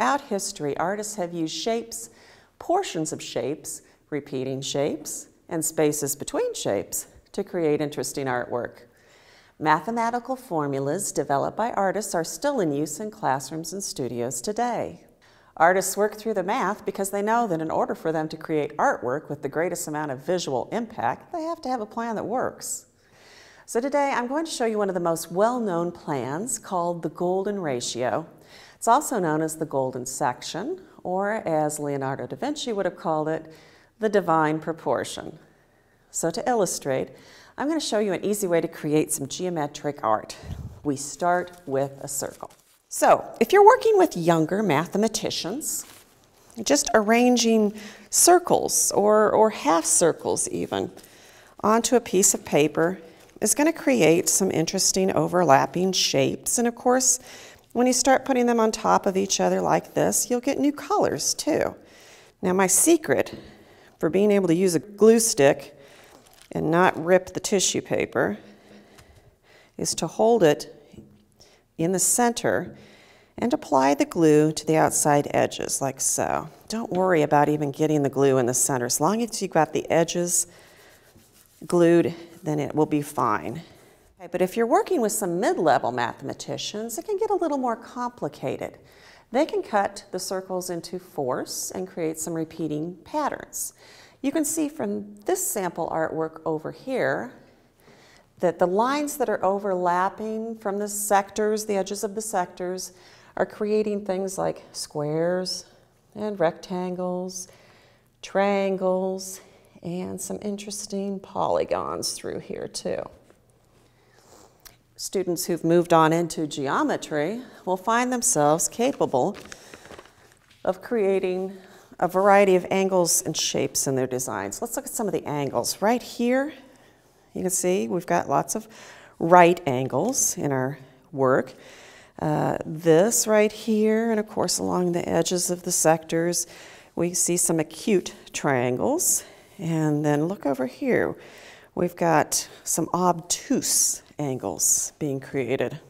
throughout history, artists have used shapes, portions of shapes, repeating shapes, and spaces between shapes to create interesting artwork. Mathematical formulas developed by artists are still in use in classrooms and studios today. Artists work through the math because they know that in order for them to create artwork with the greatest amount of visual impact, they have to have a plan that works. So today I'm going to show you one of the most well-known plans called the golden ratio. It's also known as the golden section, or as Leonardo da Vinci would have called it, the divine proportion. So to illustrate, I'm going to show you an easy way to create some geometric art. We start with a circle. So if you're working with younger mathematicians, just arranging circles or, or half circles even onto a piece of paper is going to create some interesting overlapping shapes. And of course, when you start putting them on top of each other like this, you'll get new colors too. Now my secret for being able to use a glue stick and not rip the tissue paper is to hold it in the center and apply the glue to the outside edges like so. Don't worry about even getting the glue in the center. As long as you've got the edges glued, then it will be fine. Okay, but if you're working with some mid-level mathematicians, it can get a little more complicated. They can cut the circles into fourths and create some repeating patterns. You can see from this sample artwork over here that the lines that are overlapping from the sectors, the edges of the sectors, are creating things like squares and rectangles, triangles, and some interesting polygons through here too. Students who've moved on into geometry will find themselves capable of creating a variety of angles and shapes in their designs. Let's look at some of the angles. Right here, you can see we've got lots of right angles in our work. Uh, this right here, and of course along the edges of the sectors, we see some acute triangles. And then look over here. We've got some obtuse angles being created.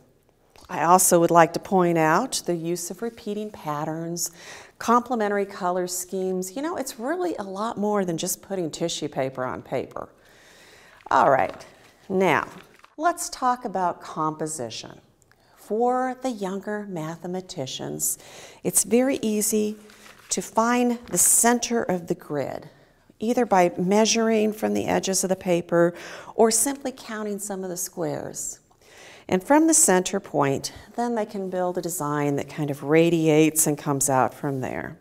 I also would like to point out the use of repeating patterns, complementary color schemes. You know, it's really a lot more than just putting tissue paper on paper. All right, now let's talk about composition. For the younger mathematicians, it's very easy to find the center of the grid, either by measuring from the edges of the paper or simply counting some of the squares. And from the center point, then they can build a design that kind of radiates and comes out from there.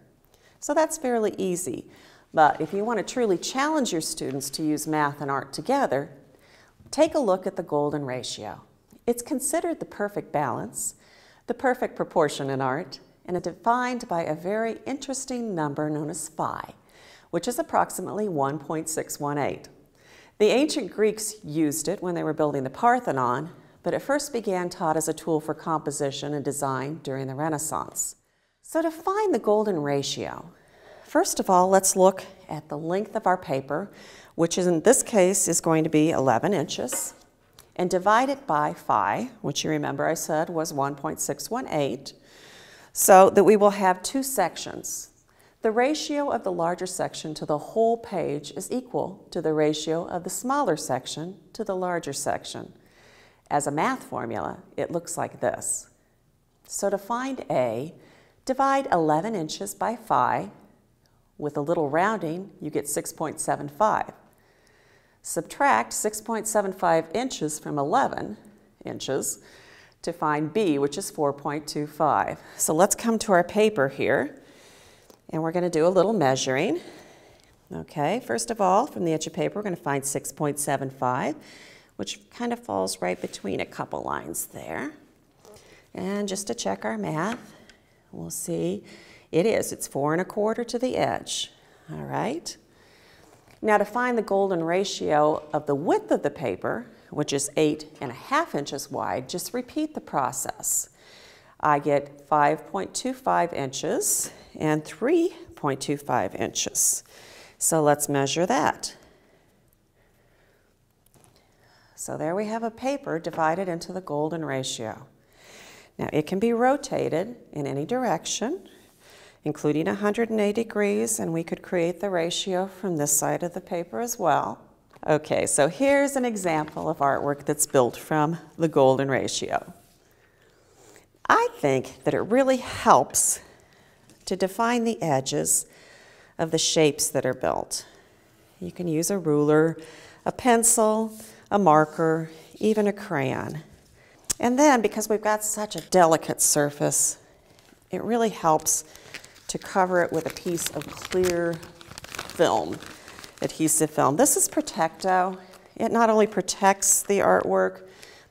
So that's fairly easy. But if you want to truly challenge your students to use math and art together, take a look at the golden ratio. It's considered the perfect balance, the perfect proportion in art, and it's defined by a very interesting number known as phi, which is approximately 1.618. The ancient Greeks used it when they were building the Parthenon, but it first began taught as a tool for composition and design during the Renaissance. So to find the golden ratio, first of all, let's look at the length of our paper, which in this case is going to be 11 inches, and divide it by phi, which you remember I said was 1.618, so that we will have two sections. The ratio of the larger section to the whole page is equal to the ratio of the smaller section to the larger section. As a math formula, it looks like this. So to find A, divide 11 inches by phi. With a little rounding, you get 6.75. Subtract 6.75 inches from 11 inches to find B, which is 4.25. So let's come to our paper here, and we're going to do a little measuring. Okay, first of all, from the edge of paper, we're going to find 6.75 which kind of falls right between a couple lines there. And just to check our math, we'll see it is. It's four and a quarter to the edge. All right. Now to find the golden ratio of the width of the paper, which is eight and a half inches wide, just repeat the process. I get 5.25 inches and 3.25 inches. So let's measure that. So there we have a paper divided into the golden ratio. Now it can be rotated in any direction. including 180 degrees, and we could create the ratio from this side of the paper as well. Okay, so here's an example of artwork that's built from the golden ratio. I think that it really helps to define the edges of the shapes that are built. You can use a ruler, a pencil, a marker, even a crayon. And then, because we've got such a delicate surface, it really helps to cover it with a piece of clear film, adhesive film. This is Protecto. It not only protects the artwork,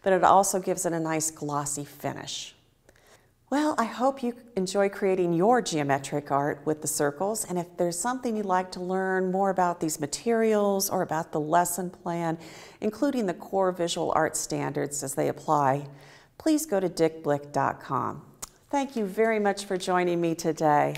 but it also gives it a nice glossy finish. Well, I hope you enjoy creating your geometric art with the circles. And if there's something you'd like to learn more about these materials or about the lesson plan, including the core visual art standards as they apply, please go to dickblick.com. Thank you very much for joining me today.